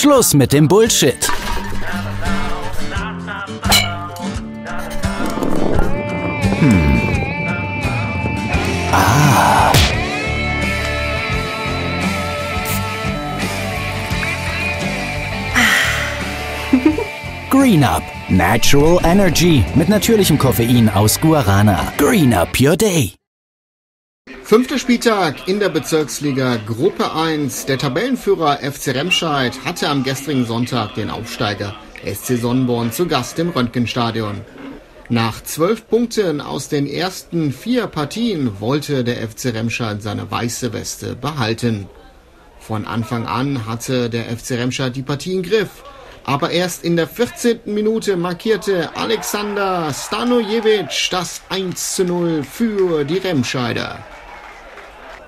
Schluss mit dem Bullshit. Hm. Ah. Green Up. Natural Energy mit natürlichem Koffein aus Guarana. Green Up Your Day. Fünfter Spieltag in der Bezirksliga Gruppe 1. Der Tabellenführer FC Remscheid hatte am gestrigen Sonntag den Aufsteiger SC Sonnenborn zu Gast im Röntgenstadion. Nach zwölf Punkten aus den ersten vier Partien wollte der FC Remscheid seine weiße Weste behalten. Von Anfang an hatte der FC Remscheid die Partie im Griff. Aber erst in der 14. Minute markierte Alexander Stanojevic das 1 zu 0 für die Remscheider.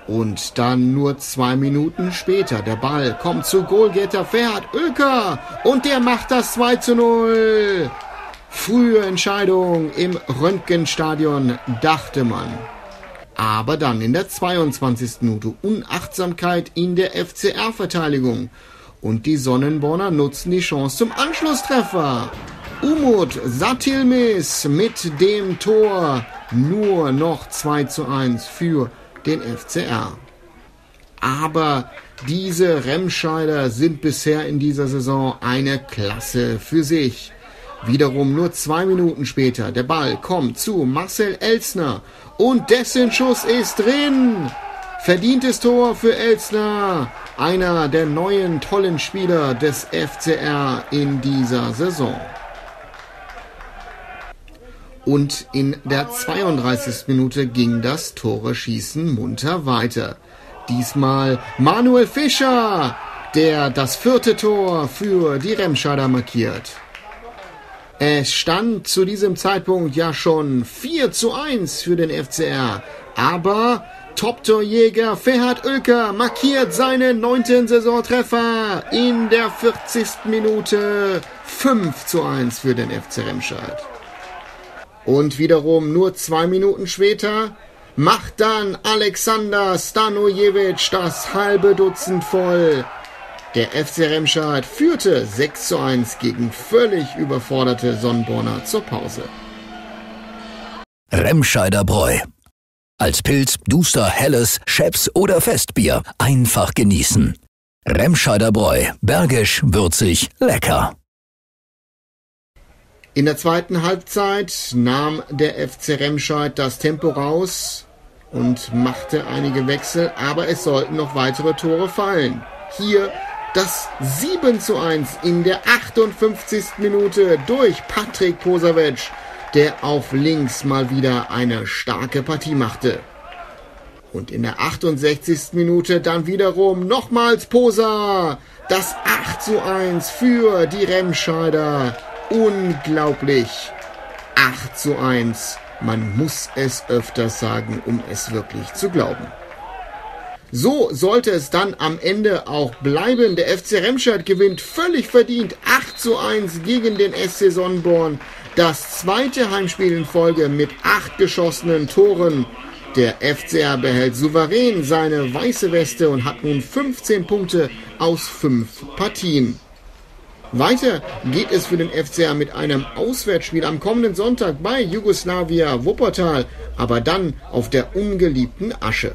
Und dann nur zwei Minuten später, der Ball kommt zu Goalgetter Ferhat Oeker und der macht das 2 zu 0. Frühe Entscheidung im Röntgenstadion, dachte man. Aber dann in der 22. Minute Unachtsamkeit in der FCR-Verteidigung. Und die Sonnenborner nutzen die Chance zum Anschlusstreffer. Umut Satilmis mit dem Tor. Nur noch 2 zu 1 für den FCR. Aber diese Remscheider sind bisher in dieser Saison eine Klasse für sich. Wiederum nur zwei Minuten später, der Ball kommt zu Marcel Elsner und dessen Schuss ist drin. Verdientes Tor für Elsner, einer der neuen tollen Spieler des FCR in dieser Saison. Und in der 32. Minute ging das Tore-Schießen munter weiter. Diesmal Manuel Fischer, der das vierte Tor für die Remscheider markiert. Es stand zu diesem Zeitpunkt ja schon 4 zu 1 für den FCR, aber Top-Torjäger Ferhat Oelker markiert seinen neunten Saisontreffer in der 40. Minute 5 zu 1 für den FC Remscheid. Und wiederum nur zwei Minuten später macht dann Alexander Stanojevic das halbe Dutzend voll. Der FC Remscheid führte 6 zu 1 gegen völlig überforderte Sonnenborner zur Pause. Remscheider Bräu. Als Pilz, Duster, Helles, Scheps oder Festbier einfach genießen. Remscheider Bräu. Bergisch, würzig, lecker. In der zweiten Halbzeit nahm der FC Remscheid das Tempo raus und machte einige Wechsel, aber es sollten noch weitere Tore fallen. Hier das 7 zu 1 in der 58. Minute durch Patrick Posavic, der auf links mal wieder eine starke Partie machte. Und in der 68. Minute dann wiederum nochmals Posa. Das 8 zu 1 für die Remscheider. Unglaublich. 8 zu 1. Man muss es öfters sagen, um es wirklich zu glauben. So sollte es dann am Ende auch bleiben. Der FC Remscheid gewinnt völlig verdient 8 zu 1 gegen den SC Sonnenborn. Das zweite Heimspiel in Folge mit acht geschossenen Toren. Der FCR behält souverän seine weiße Weste und hat nun 15 Punkte aus 5 Partien. Weiter geht es für den FCR mit einem Auswärtsspiel am kommenden Sonntag bei Jugoslavia Wuppertal, aber dann auf der ungeliebten Asche.